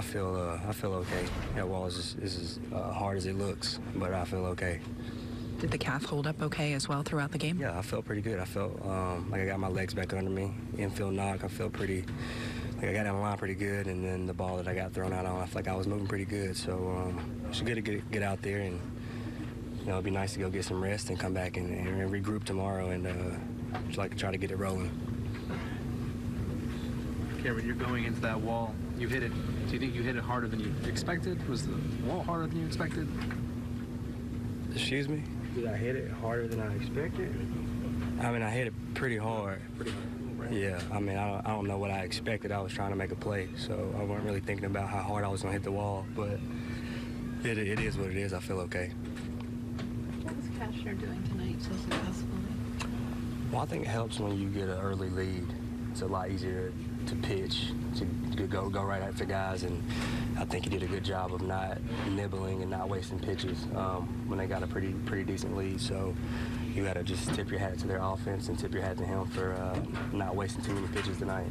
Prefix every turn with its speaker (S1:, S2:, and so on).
S1: I feel uh, I feel okay. That wall is, is as uh, hard as it looks, but I feel okay.
S2: Did the calf hold up okay as well throughout the game?
S1: Yeah, I felt pretty good. I felt um, like I got my legs back under me. Infield knock, I felt pretty like I got the line pretty good, and then the ball that I got thrown out on, I felt like I was moving pretty good. So um, it's good to get, get out there, and you know it'd be nice to go get some rest and come back and, and regroup tomorrow, and uh, just like try to get it rolling.
S3: Cameron, you're going into that wall. You hit it. Do you think you hit it harder than you expected? Was the wall harder than you expected?
S1: Excuse me? Did I hit it harder than I expected? I mean, I hit it pretty hard.
S3: Pretty hard. Right?
S1: Yeah, I mean, I don't, I don't know what I expected. I was trying to make a play, so I wasn't really thinking about how hard I was going to hit the wall. But it, it is what it is. I feel okay.
S4: What was Cashner doing tonight so successfully?
S1: Well, I think it helps when you get an early lead. It's a lot easier to pitch, to, go go right after guys, and I think he did a good job of not nibbling and not wasting pitches um, when they got a pretty pretty decent lead. So you got to just tip your hat to their offense and tip your hat to him for uh, not wasting too many pitches tonight.